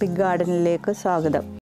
Pig ഗാർഡനിലേക്ക് സ്വാഗതം.